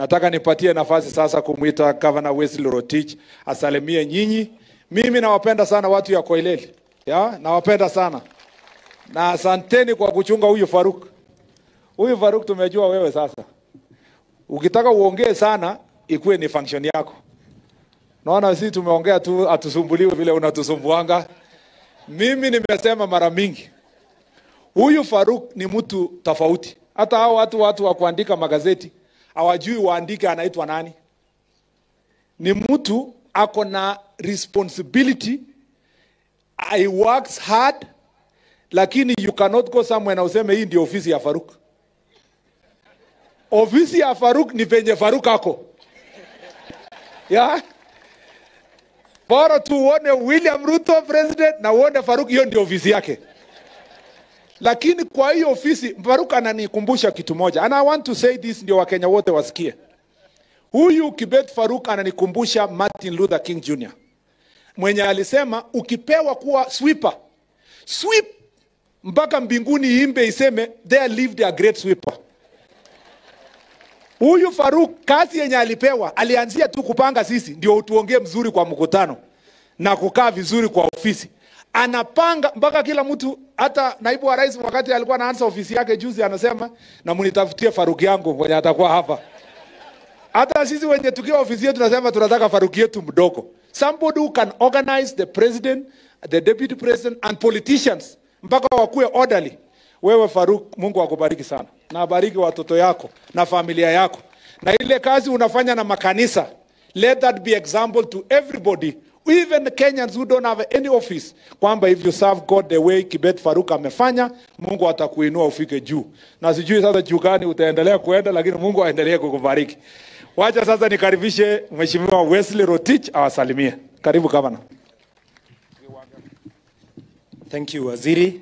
Nataka nipatie nafasi sasa kumwita Governor Wesley Rotich asalimie nyinyi. Mimi nawapenda sana watu ya Koileli, ya nawapenda sana na asanteni kwa kuchunga huyu Faruk. Huyu Faruk tumejua wewe sasa, ukitaka uongee sana ikuwe ni function yako. Naona sisi tumeongea tu, atusumbuliwe vile unatusumbuanga. Mimi nimesema mara mingi, huyu Faruk ni mtu tofauti. Hata hao watu watu wa kuandika magazeti hawajui waandike anaitwa nani. Ni mtu ako na responsibility, he works hard, lakini you cannot go somewhere na useme hii ndio ofisi ya Faruk. Ofisi ya Faruk ni venye Faruk ako ya bora tu uone William Ruto president na uone Faruk, hiyo ndio ofisi yake. Lakini kwa hiyo ofisi Mbaruka ananikumbusha kitu moja, and I want to say this ndio Wakenya wote wasikie. Huyu Kibet Faruk ananikumbusha Martin Luther King Jr. mwenye alisema ukipewa kuwa sweeper, sweep mpaka mbinguni iimbe iseme there lived a great sweeper. Huyu Faruk kazi yenye alipewa alianzia tu kupanga sisi ndio utuongee mzuri kwa mkutano na kukaa vizuri kwa ofisi. Anapanga mpaka kila mtu, hata naibu wa rais wakati alikuwa anaanza ofisi yake juzi, anasema na mnitafutie Faruki yangu mwenye atakuwa hapa. Hata sisi wenye tukiwa ofisi yetu tunasema tunataka Faruki yetu mdogo, somebody who can organize the president, the deputy president and politicians mpaka wakuwe orderly. Wewe Faruk, Mungu akubariki sana na abariki watoto yako na familia yako, na ile kazi unafanya na makanisa, let that be example to everybody even Kenyans who don't have any office, kwamba if you serve God the way Kibet Faruk amefanya, Mungu atakuinua ufike juu, na sijui sasa juu gani utaendelea kuenda, lakini Mungu aendelee kukubariki. Wacha sasa nikaribishe Mheshimiwa Wesley Rotich awasalimie. Karibu gavana. Thank you, Waziri.